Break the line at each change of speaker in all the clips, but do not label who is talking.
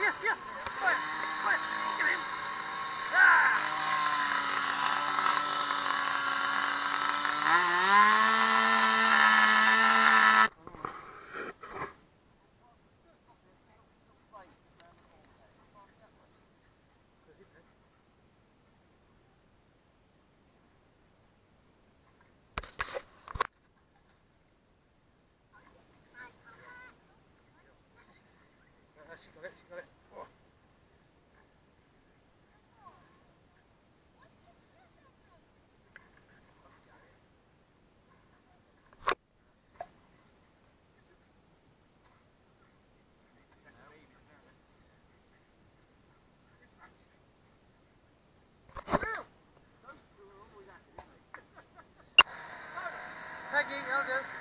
yeah, yeah. Maggie,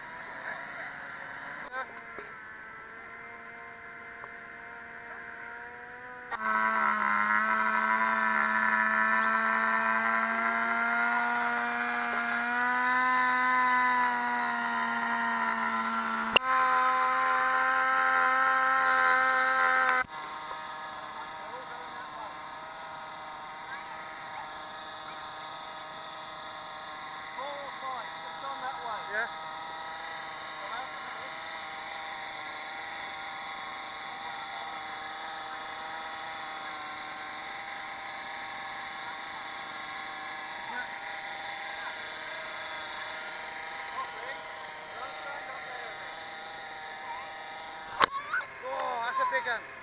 second.